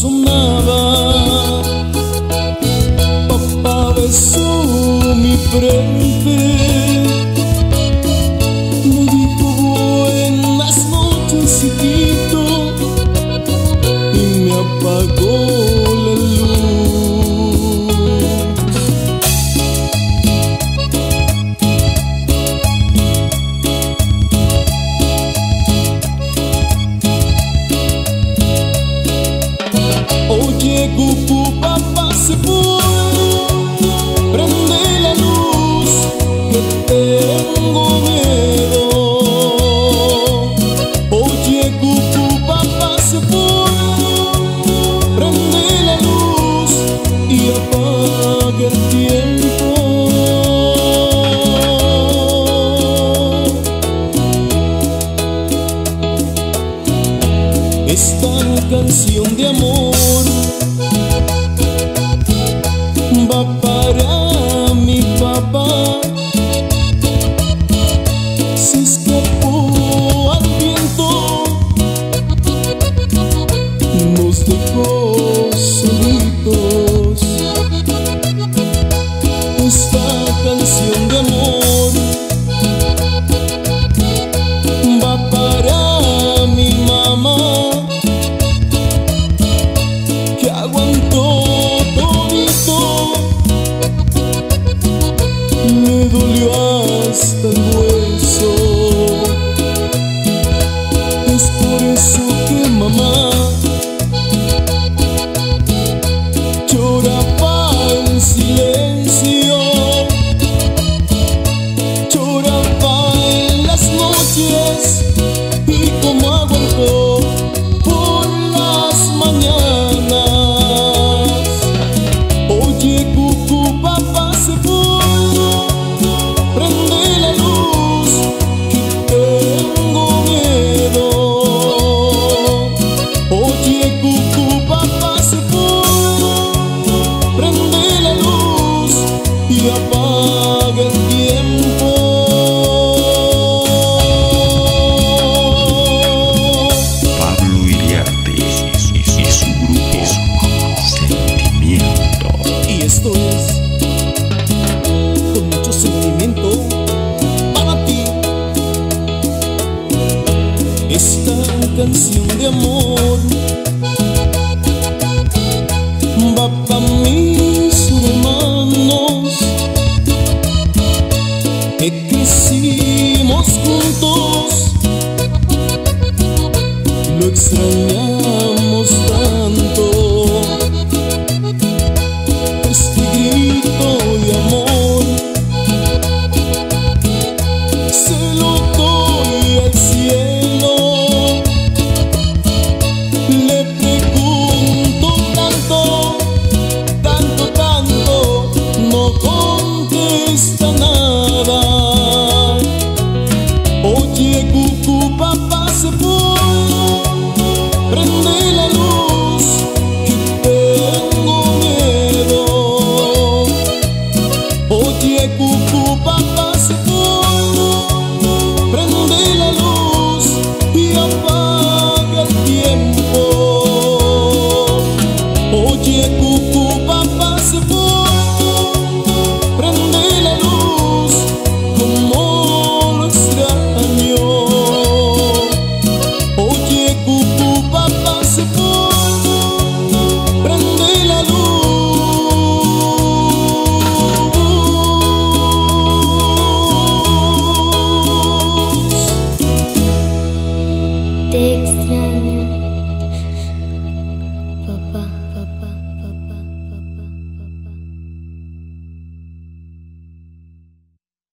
sonaba. Papá besó mi frente. amor va para mi papá. Se escapó al viento, nos dejó solitos. Esta canción de amor va para suki mama. esta canción de amor va para mis hermanos que crecimos juntos, lo extrañamos.